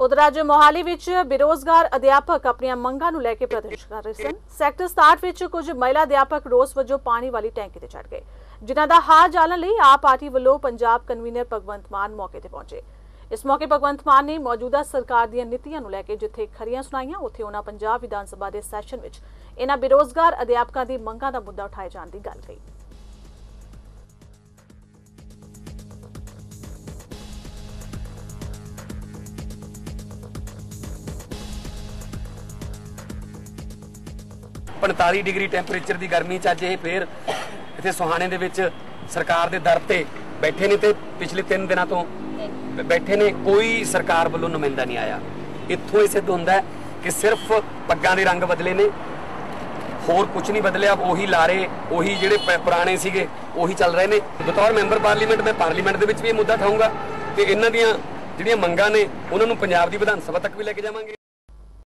ਉਧਰ ਅੱਜ ਮੋਹਾਲੀ ਵਿੱਚ ਬੇਰੋਜ਼ਗਾਰ ਅਧਿਆਪਕ ਆਪਣੀਆਂ ਮੰਗਾਂ ਨੂੰ ਲੈ ਕੇ ਪ੍ਰਦਰਸ਼ਨ ਕਰ ਰਹੇ ਸਨ। ਸੈਕਟਰ 67 ਵਿੱਚ ਕੁਝ ਮਹਿਲਾ ਅਧਿਆਪਕ ਰੋਸ ਵਜੋਂ ਪਾਣੀ ਵਾਲੀ ਟੈਂਕੀ ਤੇ ਚੜ ਗਏ, ਜਿਨ੍ਹਾਂ ਦਾ ਹਾਲ ਜਾਣਨ ਲਈ ਆਪ ਪਾਰਟੀ ਵੱਲੋਂ ਪੰਜਾਬ ਕਨਵੀਨਰ ਭਗਵੰਤ ਮਾਨ ਮੌਕੇ ਤੇ ਪਹੁੰਚੇ। ਇਸ ਮੌਕੇ ਭਗਵੰਤ ਮਾਨ ਨੇ ਮੌਜੂਦਾ ਸਰਕਾਰ ਦੀਆਂ ਨੀਤੀਆਂ ਨੂੰ ਲੈ ਕੇ ਜਿੱਥੇ ਖਰੀਆਂ ਸੁਣਾਈਆਂ, ਉੱਥੇ ਉਹਨਾਂ ਪੰਜਾਬ ਵਿਧਾਨ ਸਭਾ ਦੇ ਸੈਸ਼ਨ ਵਿੱਚ ਇਹਨਾਂ ਬੇਰੋਜ਼ਗਾਰ ਅਧਿਆਪਕਾਂ ਦੀ ਮੰਗਾਂ ਦਾ ਮੁੱਦਾ ਉਠਾਏ ਜਾਣ ਦੀ ਗੱਲ ਕਹੀ। ਪੰਤਾਲੀ ਡਿਗਰੀ ਟੈਂਪਰੇਚਰ ਦੀ ਗਰਮੀ ਚ ਅੱਜ ਇਹ ਫੇਰ ਇੱਥੇ ਸੁਹਾਣੇ ਦੇ ਵਿੱਚ ਸਰਕਾਰ ਦੇ ਦਰ ਤੇ ਬੈਠੇ ਨੇ ਤੇ ਪਿਛਲੇ 3 ਦਿਨਾਂ ਤੋਂ ਬੈਠੇ ਨੇ, ਕੋਈ ਸਰਕਾਰ ਵੱਲੋਂ ਨੁਮਾਇੰਦਾ ਨਹੀਂ ਆਇਆ। ਇੱਥੋਂ ਇਹ ਸਿੱਧ ਹੁੰਦਾ ਕਿ ਸਿਰਫ ਪੱਗਾਂ ਦੇ ਰੰਗ ਬਦਲੇ ਨੇ, ਹੋਰ ਕੁਝ ਨਹੀਂ ਬਦਲਿਆ, ਉਹੀ ਲਾਰੇ, ਉਹੀ ਜਿਹੜੇ ਪ- ਪੁਰਾਣੇ ਸੀਗੇ, ਉਹੀ ਚੱਲ ਰਹੇ ਨੇ। ਬਤੌਰ ਮੈਂਬਰ ਪਾਰਲੀਮੈਂਟ, ਮੈਂ ਪਾਰਲੀਮੈਂਟ ਦੇ ਵਿੱਚ ਵੀ ਇਹ ਮੁੱਦਾ ਠਾਉਂਗਾ ਤੇ ਇਹਨਾਂ ਦੀਆਂ ਜਿਹੜੀਆਂ ਮੰਗਾਂ ਨੇ, ਉਹਨਾਂ ਨੂੰ ਪੰਜਾਬ ਦੀ ਵਿਧਾਨ ਸਭਾ ਤੱਕ ਵੀ ਲੈ ਕੇ ਜਾਵਾਂਗੇ।